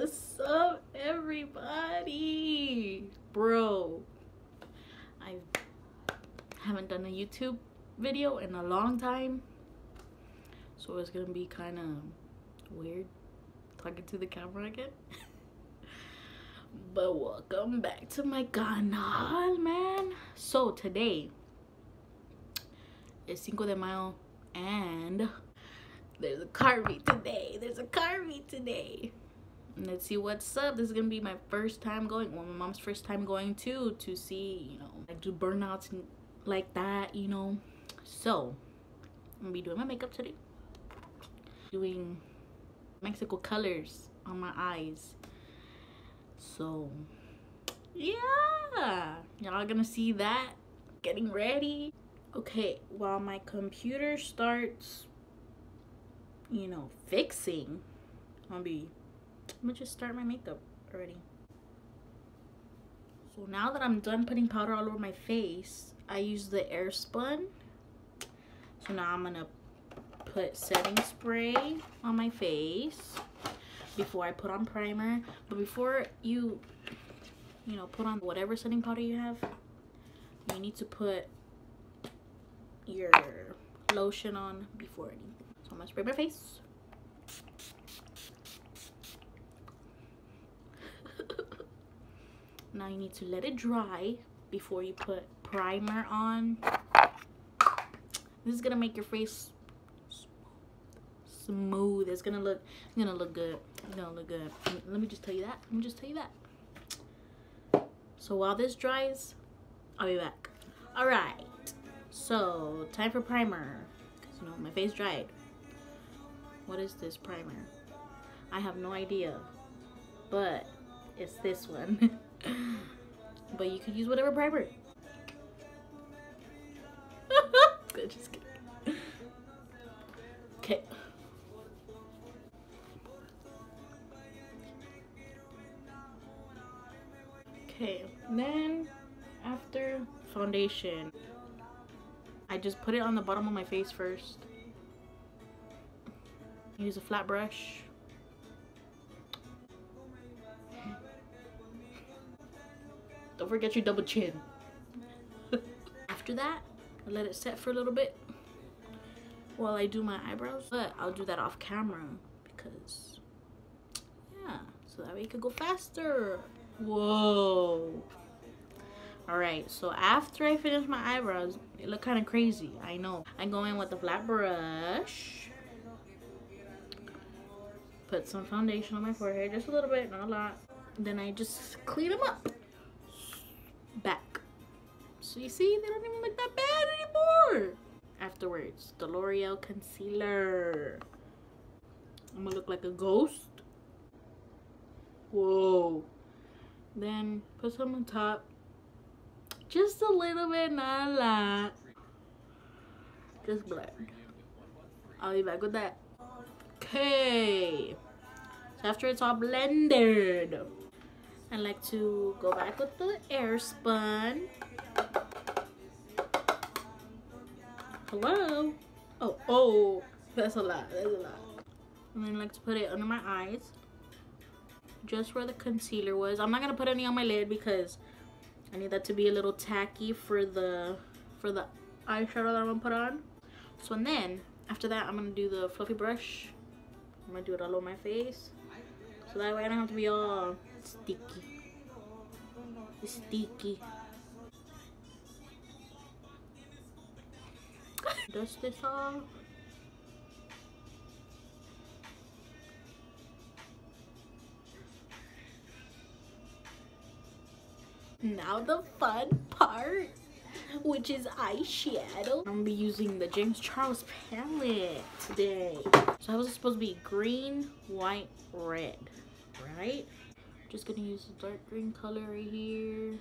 What's up, everybody? Bro, I haven't done a YouTube video in a long time, so it's gonna be kind of weird talking to the camera again. but welcome back to my canal, man. So today is Cinco de Mayo and there's a car meet today. There's a car meet today. Let's see what's up. This is gonna be my first time going. Well, my mom's first time going too to see, you know, like do burnouts and like that, you know. So I'm gonna be doing my makeup today. Doing Mexico colors on my eyes. So yeah, y'all gonna see that. Getting ready. Okay, while my computer starts you know, fixing, I'll be, I'm gonna just start my makeup already. So now that I'm done putting powder all over my face, I use the Airspun. So now I'm gonna put setting spray on my face before I put on primer. But before you, you know, put on whatever setting powder you have, you need to put your lotion on before anything. So I'm gonna spray my face. Now you need to let it dry before you put primer on. This is gonna make your face smooth. It's gonna look it's gonna look good. It's gonna look good. Let me just tell you that. Let me just tell you that. So while this dries, I'll be back. Alright. So time for primer. Cause you know my face dried. What is this primer? I have no idea. But it's this one. but you could use whatever primer. Just kidding. Okay. Okay, then after foundation, I just put it on the bottom of my face first. Use a flat brush. Don't forget your double chin. After that, I let it set for a little bit while I do my eyebrows. But I'll do that off camera because, yeah, so that way it could go faster. Whoa. Alright, so after I finish my eyebrows, they look kind of crazy. I know. I go in with a flat brush put some foundation on my forehead, just a little bit, not a lot. Then I just clean them up. Back. So you see, they don't even look that bad anymore. Afterwards, the L'Oreal Concealer. I'm gonna look like a ghost. Whoa. Then put some on top. Just a little bit, not a lot. Just blend. I'll be back with that. Okay. So after it's all blended, I like to go back with the Airspun. Hello? Oh, oh, that's a lot, that's a lot. And then I like to put it under my eyes. Just where the concealer was. I'm not gonna put any on my lid because I need that to be a little tacky for the for the eyeshadow that I'm gonna put on. So and then after that I'm gonna do the fluffy brush I'm gonna do it all over my face. So that way I don't have to be all sticky. Sticky. Dust this off. Now the fun part which is eyeshadow. I'm gonna be using the James Charles palette today. So I was supposed to be green, white, red, right? Just gonna use the dark green color right here.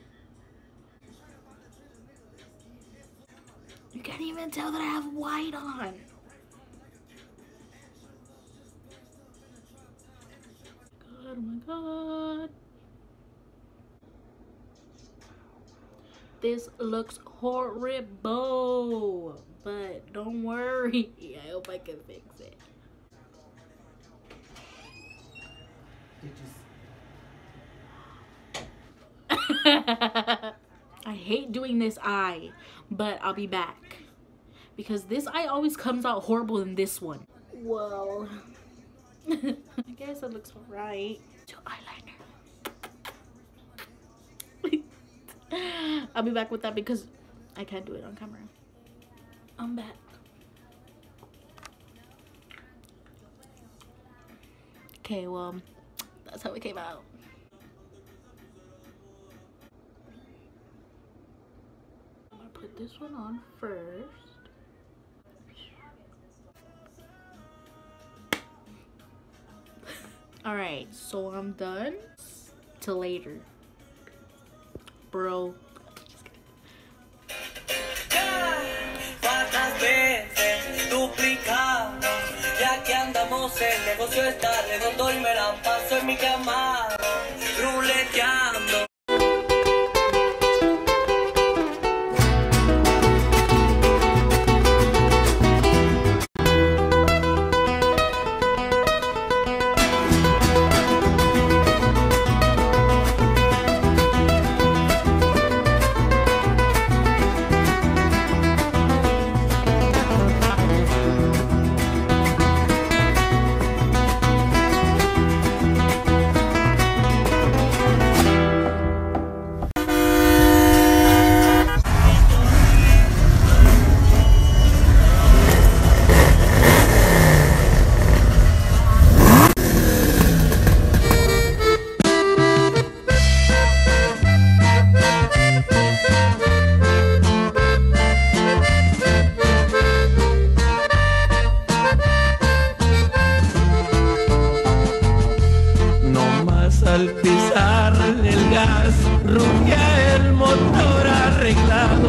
You can't even tell that I have white on. God, oh my god. this looks horrible but don't worry i hope i can fix it did you I hate doing this eye, but I'll be back. Because this eye always comes out horrible than this one. Whoa. I guess it looks alright. eyeliner. I'll be back with that because I can't do it on camera. I'm back. Okay, well, that's how it came out. Put this one on first. Alright, so I'm done. Till later. Bro. Ya que el negocio está redondo y me la paso en mi cama ruleteando. Pisar el gas, rugia el motor arreglado.